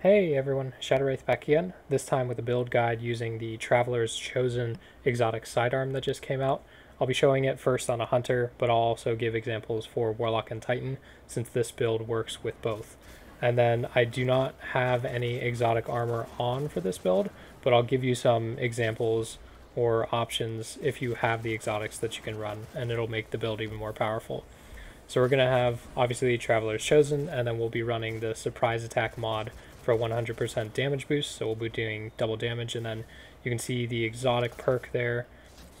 Hey everyone, Shadowraith back again, this time with a build guide using the Traveler's Chosen exotic sidearm that just came out. I'll be showing it first on a Hunter, but I'll also give examples for Warlock and Titan, since this build works with both. And then I do not have any exotic armor on for this build, but I'll give you some examples or options if you have the exotics that you can run, and it'll make the build even more powerful. So we're going to have, obviously, Traveler's Chosen, and then we'll be running the Surprise Attack mod for a 100% damage boost, so we'll be doing double damage, and then you can see the exotic perk there.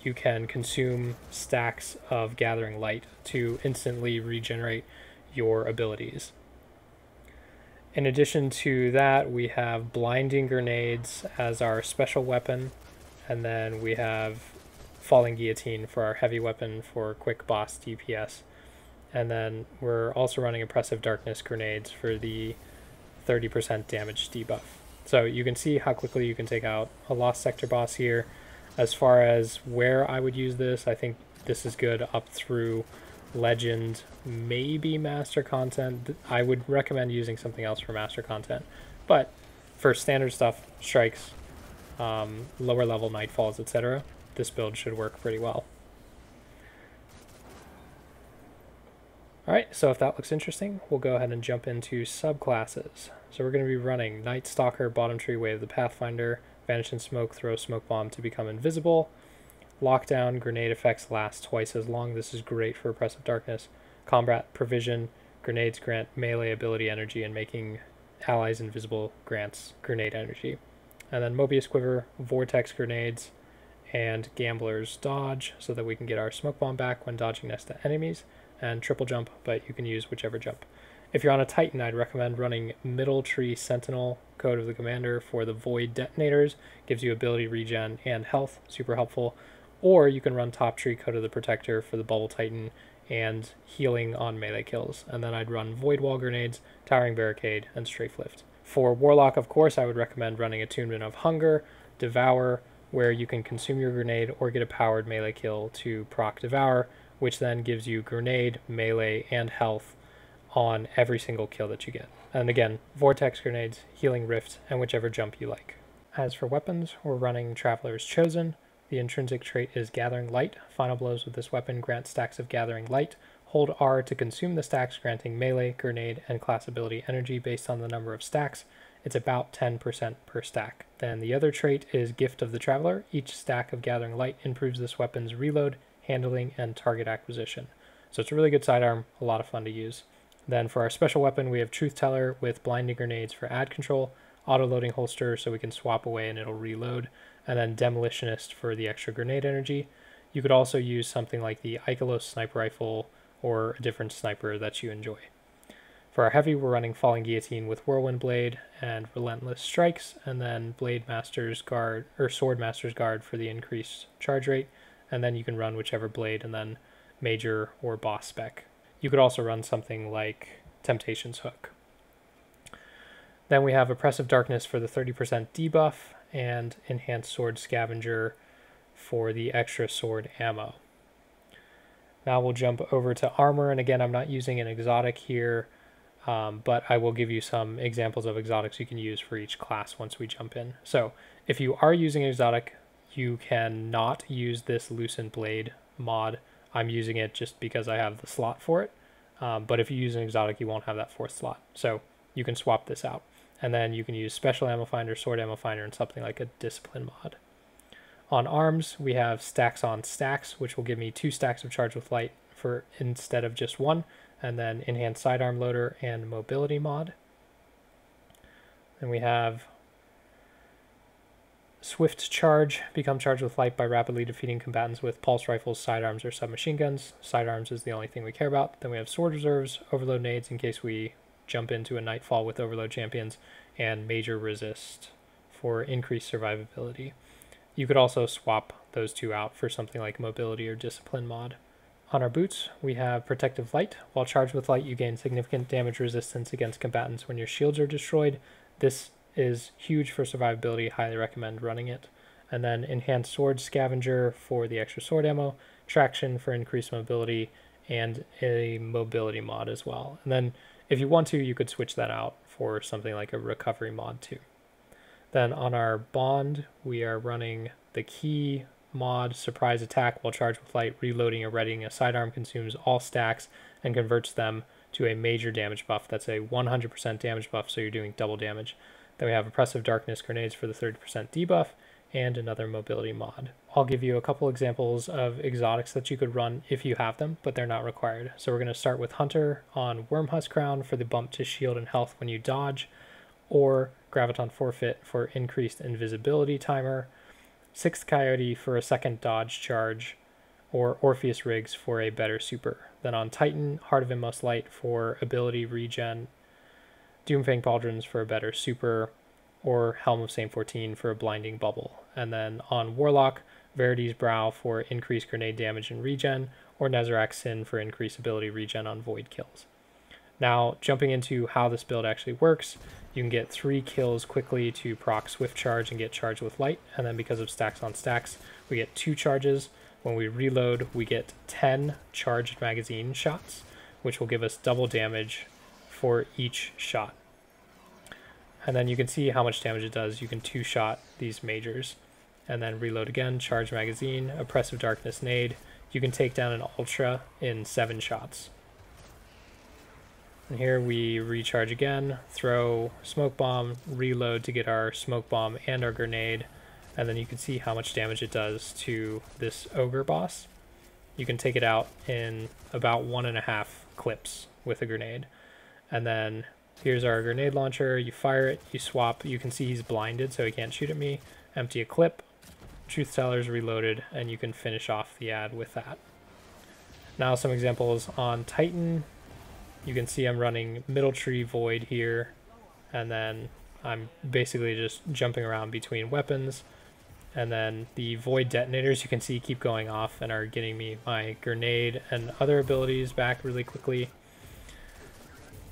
You can consume stacks of Gathering Light to instantly regenerate your abilities. In addition to that, we have Blinding Grenades as our special weapon, and then we have Falling Guillotine for our heavy weapon for quick boss DPS. And then we're also running Oppressive Darkness Grenades for the 30% damage debuff. So you can see how quickly you can take out a Lost Sector boss here. As far as where I would use this, I think this is good up through Legend, maybe Master Content. I would recommend using something else for Master Content. But for standard stuff, Strikes, um, lower level Nightfalls, etc., this build should work pretty well. Alright, so if that looks interesting, we'll go ahead and jump into subclasses. So we're going to be running Night Stalker, Bottom Tree Way of the Pathfinder, Vanish in Smoke, Throw Smoke Bomb to become invisible, Lockdown, Grenade effects last twice as long. This is great for Oppressive Darkness. Combat Provision, Grenades grant melee ability energy and making allies invisible grants grenade energy. And then Mobius Quiver, Vortex Grenades, and Gambler's Dodge so that we can get our Smoke Bomb back when dodging next to enemies and triple jump, but you can use whichever jump. If you're on a Titan, I'd recommend running Middle Tree Sentinel, Code of the Commander, for the Void Detonators. Gives you ability regen and health, super helpful. Or you can run Top Tree, Code of the Protector for the Bubble Titan and healing on melee kills. And then I'd run Void Wall Grenades, Towering Barricade, and Strafe Lift. For Warlock, of course, I would recommend running Attunement of Hunger, Devour, where you can consume your grenade or get a powered melee kill to proc Devour, which then gives you grenade, melee, and health on every single kill that you get. And again, vortex grenades, healing rift, and whichever jump you like. As for weapons, we're running Traveler's Chosen. The intrinsic trait is Gathering Light. Final blows with this weapon grant stacks of Gathering Light. Hold R to consume the stacks, granting melee, grenade, and class ability energy based on the number of stacks. It's about 10% per stack. Then the other trait is Gift of the Traveler. Each stack of Gathering Light improves this weapon's reload handling, and target acquisition. So it's a really good sidearm, a lot of fun to use. Then for our special weapon, we have Truthteller with blinding grenades for ad control, auto-loading holster so we can swap away and it'll reload, and then Demolitionist for the extra grenade energy. You could also use something like the Ikelos sniper rifle or a different sniper that you enjoy. For our heavy, we're running Falling Guillotine with Whirlwind Blade and Relentless Strikes, and then Blade Master's Guard, or Sword Master's Guard for the increased charge rate, and then you can run whichever blade and then major or boss spec. You could also run something like Temptation's Hook. Then we have Oppressive Darkness for the 30% debuff and Enhanced Sword Scavenger for the extra sword ammo. Now we'll jump over to armor, and again, I'm not using an exotic here, um, but I will give you some examples of exotics you can use for each class once we jump in. So if you are using an exotic, you can not use this Lucent Blade mod. I'm using it just because I have the slot for it. Um, but if you use an exotic, you won't have that fourth slot. So you can swap this out. And then you can use Special Ammo Finder, Sword Ammo Finder, and something like a Discipline mod. On arms, we have Stacks on Stacks, which will give me two stacks of Charge with Light for instead of just one, and then Enhanced Sidearm Loader and Mobility mod. Then we have Swift Charge, become charged with light by rapidly defeating combatants with pulse rifles, sidearms, or submachine guns. Sidearms is the only thing we care about. Then we have sword reserves, overload nades in case we jump into a nightfall with overload champions, and major resist for increased survivability. You could also swap those two out for something like mobility or discipline mod. On our boots, we have Protective Light. While charged with light, you gain significant damage resistance against combatants when your shields are destroyed. This is huge for survivability. Highly recommend running it. And then Enhanced Sword Scavenger for the extra sword ammo, Traction for increased mobility, and a mobility mod as well. And then if you want to, you could switch that out for something like a recovery mod too. Then on our bond, we are running the key mod surprise attack while charged with light, reloading or readying a sidearm consumes all stacks and converts them to a major damage buff. That's a 100% damage buff, so you're doing double damage. Then we have Oppressive Darkness grenades for the 30% debuff and another mobility mod. I'll give you a couple examples of exotics that you could run if you have them, but they're not required. So we're going to start with Hunter on Wormhusk Crown for the bump to shield and health when you dodge, or Graviton Forfeit for increased invisibility timer, Sixth Coyote for a second dodge charge, or Orpheus Rigs for a better super. Then on Titan, Heart of Inmost Light for ability regen, Doomfang Pauldrons for a better super, or Helm of Saint 14 for a blinding bubble. And then on Warlock, Verity's Brow for increased grenade damage and regen, or Nezarec's Sin for increased ability regen on void kills. Now, jumping into how this build actually works, you can get three kills quickly to proc Swift Charge and get charged with light, and then because of stacks on stacks, we get two charges. When we reload, we get 10 charged magazine shots, which will give us double damage for each shot. And then you can see how much damage it does. You can two-shot these majors and then reload again, charge magazine, oppressive darkness nade. You can take down an ultra in seven shots. And here we recharge again, throw smoke bomb, reload to get our smoke bomb and our grenade, and then you can see how much damage it does to this ogre boss. You can take it out in about one and a half clips with a grenade. And then here's our grenade launcher, you fire it, you swap, you can see he's blinded so he can't shoot at me, empty a clip, truth tellers reloaded, and you can finish off the ad with that. Now some examples on Titan, you can see I'm running middle tree void here, and then I'm basically just jumping around between weapons. And then the void detonators you can see keep going off and are getting me my grenade and other abilities back really quickly.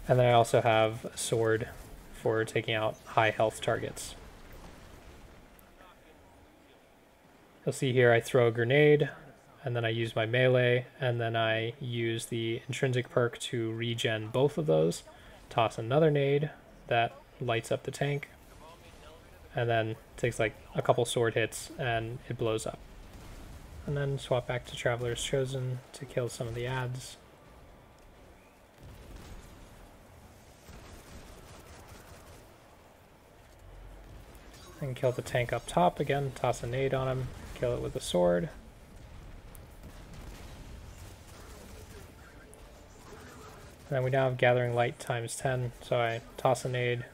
And then I also have a sword for taking out high health targets. You'll see here I throw a grenade, and then I use my melee, and then I use the intrinsic perk to regen both of those. Toss another nade that lights up the tank, and then takes like a couple sword hits and it blows up. And then swap back to Traveler's Chosen to kill some of the ads. And kill the tank up top again, toss a nade on him, kill it with a sword. And then we now have Gathering Light times 10, so I toss a nade,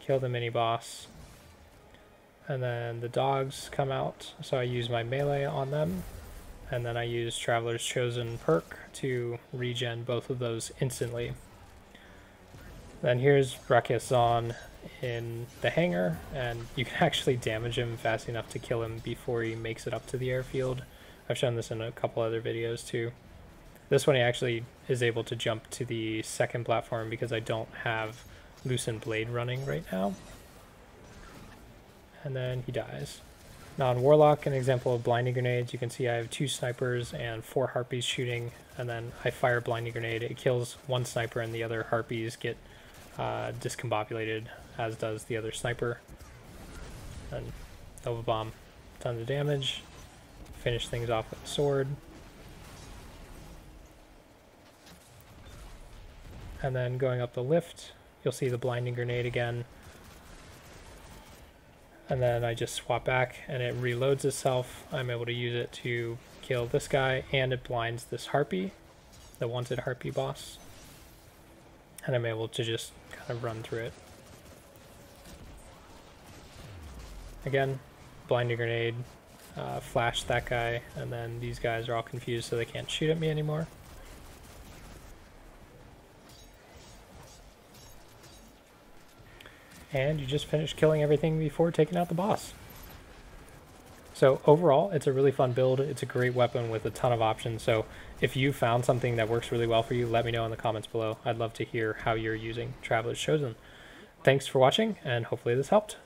kill the mini-boss, and then the dogs come out, so I use my melee on them, and then I use Traveler's Chosen perk to regen both of those instantly. Then here's Rakazan in the hangar, and you can actually damage him fast enough to kill him before he makes it up to the airfield. I've shown this in a couple other videos too. This one he actually is able to jump to the second platform because I don't have Lucent Blade running right now. And then he dies. Now on Warlock, an example of blinding grenades, you can see I have two snipers and four harpies shooting, and then I fire blinding grenade. It kills one sniper and the other harpies get uh, discombobulated, as does the other sniper. And Nova Bomb, tons of damage. Finish things off with a sword. and then going up the lift, you'll see the blinding grenade again. And then I just swap back and it reloads itself. I'm able to use it to kill this guy and it blinds this harpy, the wanted harpy boss. And I'm able to just kind of run through it. Again, blinding grenade, uh, flash that guy, and then these guys are all confused so they can't shoot at me anymore. and you just finished killing everything before taking out the boss. So overall, it's a really fun build. It's a great weapon with a ton of options. So if you found something that works really well for you, let me know in the comments below. I'd love to hear how you're using Traveler's Chosen. Thanks for watching, and hopefully this helped.